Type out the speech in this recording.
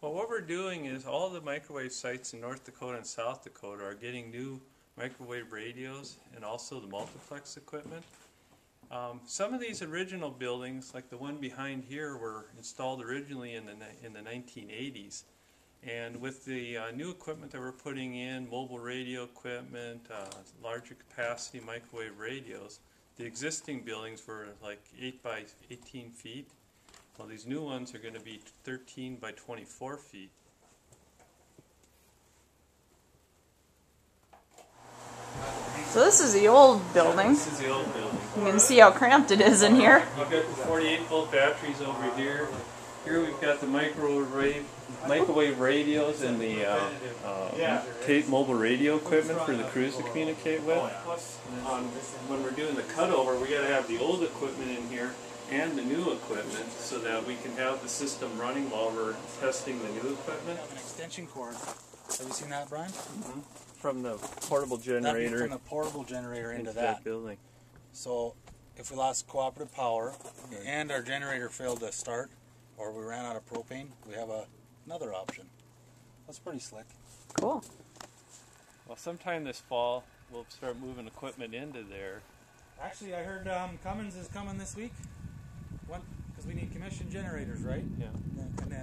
Well, what we're doing is all the microwave sites in North Dakota and South Dakota are getting new microwave radios and also the multiplex equipment. Um, some of these original buildings, like the one behind here, were installed originally in the in the 1980s. And with the uh, new equipment that we're putting in, mobile radio equipment, uh, larger capacity microwave radios, the existing buildings were like 8 by 18 feet. Well, these new ones are going to be 13 by 24 feet. So this is the old building. This is the old building. You can see how cramped it is in here. You've got the 48 volt batteries over here. Here we've got the microwave microwave radios and the uh, uh, tape mobile radio equipment for the crews to communicate with. Um, when we're doing the cutover, we got to have the old equipment in here and the new equipment so that we can have the system running while we're testing the new equipment have an extension cord. Have you seen that, Bryan? from the portable generator from the portable generator into, into that. that building. So if we lost cooperative power and our generator failed to start, or we ran out of propane, we have a, another option. That's pretty slick. Cool. Well, sometime this fall we'll start moving equipment into there. Actually, I heard um, Cummins is coming this week. We need commission generators, right? Yeah. And then